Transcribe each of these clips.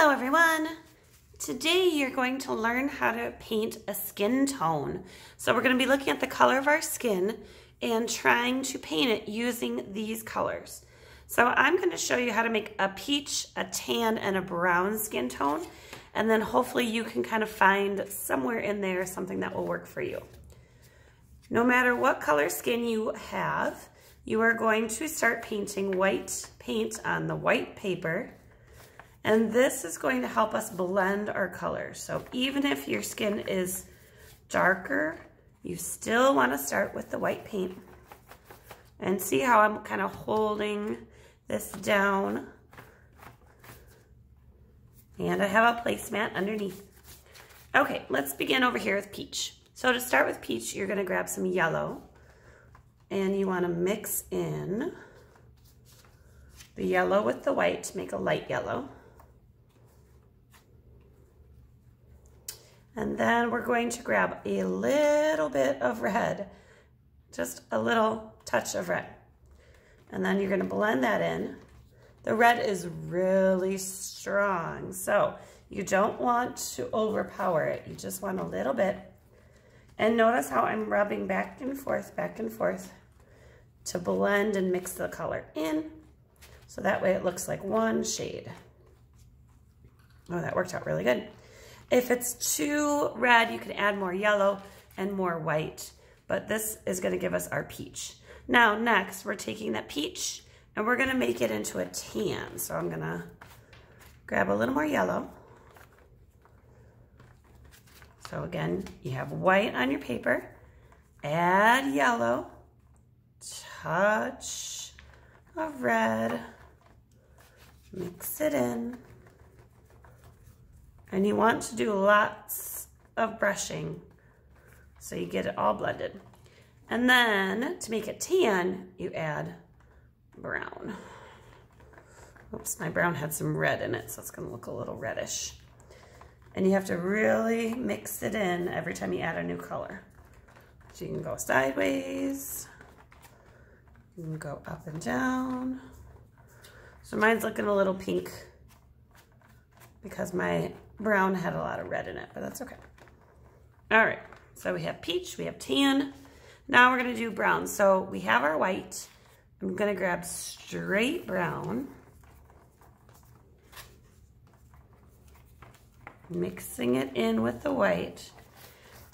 Hello everyone! Today you're going to learn how to paint a skin tone. So we're going to be looking at the color of our skin and trying to paint it using these colors. So I'm going to show you how to make a peach, a tan, and a brown skin tone. And then hopefully you can kind of find somewhere in there something that will work for you. No matter what color skin you have, you are going to start painting white paint on the white paper and this is going to help us blend our colors. So even if your skin is darker, you still want to start with the white paint. And see how I'm kind of holding this down. And I have a placemat underneath. Okay, let's begin over here with peach. So to start with peach, you're gonna grab some yellow and you wanna mix in the yellow with the white to make a light yellow. And then we're going to grab a little bit of red, just a little touch of red. And then you're gonna blend that in. The red is really strong, so you don't want to overpower it. You just want a little bit. And notice how I'm rubbing back and forth, back and forth to blend and mix the color in. So that way it looks like one shade. Oh, that worked out really good. If it's too red, you can add more yellow and more white, but this is gonna give us our peach. Now, next, we're taking that peach and we're gonna make it into a tan. So I'm gonna grab a little more yellow. So again, you have white on your paper, add yellow, touch of red, mix it in. And you want to do lots of brushing so you get it all blended. And then to make it tan, you add brown. Oops, my brown had some red in it, so it's gonna look a little reddish. And you have to really mix it in every time you add a new color. So you can go sideways, you can go up and down. So mine's looking a little pink because my brown had a lot of red in it, but that's okay. All right, so we have peach, we have tan. Now we're gonna do brown. So we have our white. I'm gonna grab straight brown. Mixing it in with the white.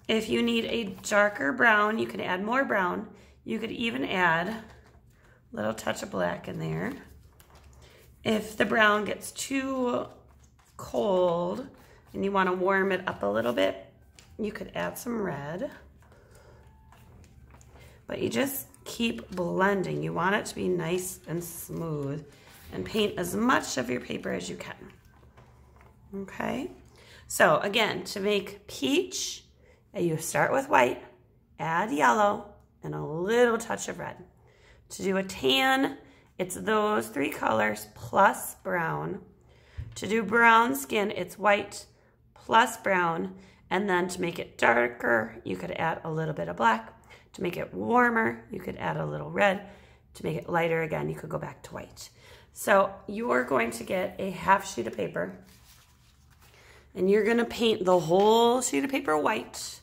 If you need a darker brown, you can add more brown. You could even add a little touch of black in there. If the brown gets too cold and you want to warm it up a little bit, you could add some red. But you just keep blending. You want it to be nice and smooth and paint as much of your paper as you can. Okay, so again, to make peach, eh, you start with white, add yellow, and a little touch of red. To do a tan, it's those three colors plus brown. To do brown skin, it's white plus brown. And then to make it darker, you could add a little bit of black. To make it warmer, you could add a little red. To make it lighter again, you could go back to white. So you are going to get a half sheet of paper and you're gonna paint the whole sheet of paper white.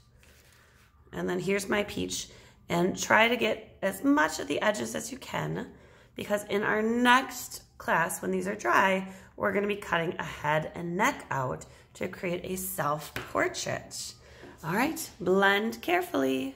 And then here's my peach and try to get as much of the edges as you can because in our next class, when these are dry, we're gonna be cutting a head and neck out to create a self-portrait. All right, blend carefully.